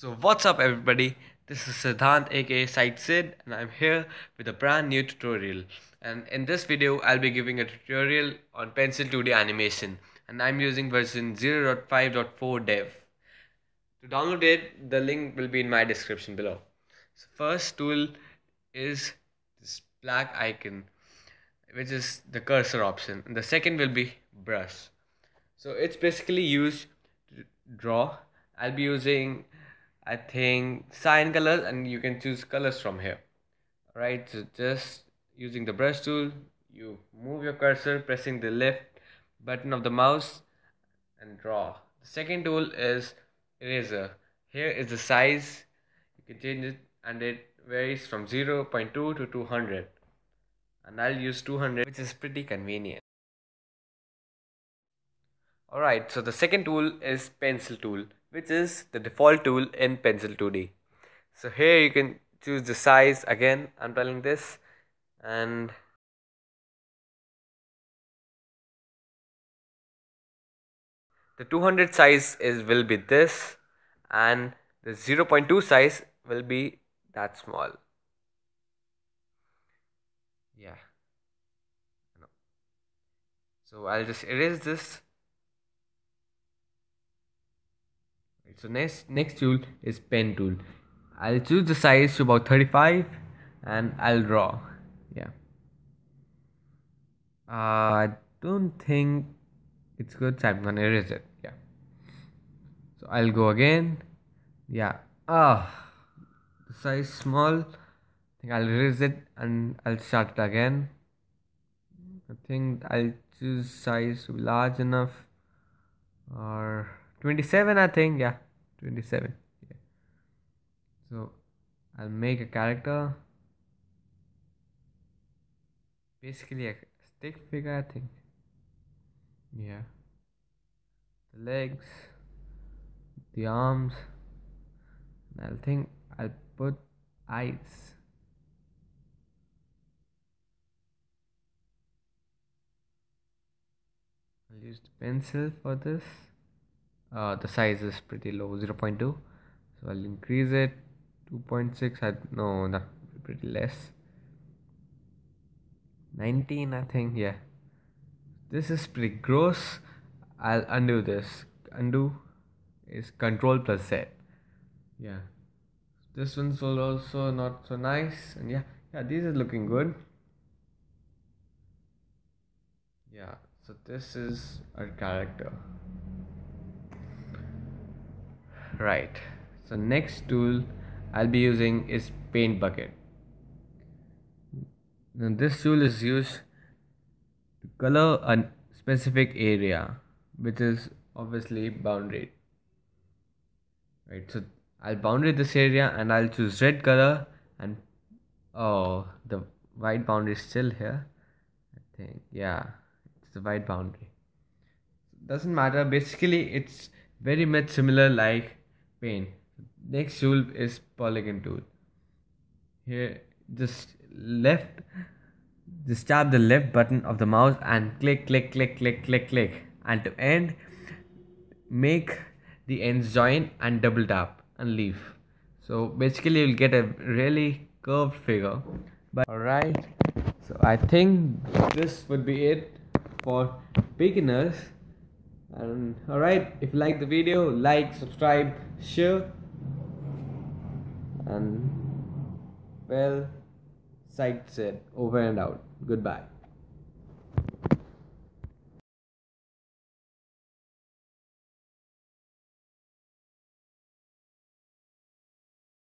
So what's up everybody? This is Siddhant aka Psyched Sid and I'm here with a brand new tutorial. And in this video I'll be giving a tutorial on Pencil 2D animation and I'm using version 0.5.4 dev. To download it, the link will be in my description below. So first tool is this black icon which is the cursor option and the second will be brush. So it's basically used to draw. I'll be using I think cyan colors and you can choose colors from here. Right so just using the brush tool you move your cursor pressing the left button of the mouse and draw. The second tool is eraser. Here is the size. You can change it and it varies from 0.2 to 200 and I'll use 200 which is pretty convenient. Alright so the second tool is pencil tool which is the default tool in Pencil 2D. So here you can choose the size again I'm telling this and the 200 size is will be this and the 0.2 size will be that small. Yeah. So I'll just erase this so next next tool is pen tool. I'll choose the size to about 35 and I'll draw. Yeah. Uh, I don't think it's good so I'm gonna erase it. Yeah. So I'll go again. Yeah. Ah the size small. I think I'll erase it and I'll start it again. I think I'll choose size large enough. Or 27 I think yeah 27 yeah. so I'll make a character. Basically a stick figure I think. Yeah. The legs the arms and I'll think I'll put eyes. I'll use the pencil for this uh, the size is pretty low 0.2 so I'll increase it 2.6 I no that pretty less. 19 I think yeah. This is pretty gross. I'll undo this. Undo is control plus Z. Yeah. This one's also not so nice. And yeah yeah this is looking good. Yeah so this is our character right. So next tool I'll be using is paint bucket. Now this tool is used to color a specific area which is obviously boundary. Right. So I'll boundary this area and I'll choose red color and oh the white boundary is still here I think. Yeah it's the white boundary. Doesn't matter. Basically it's very much similar like paint next tool is polygon tool here just left just tap the left button of the mouse and click click click click click click. And to end make the ends join and double tap and leave. So basically you'll get a really curved figure. But alright. So I think this would be it for beginners and all right if you like the video like subscribe share and well Psyched Sid over and out. Goodbye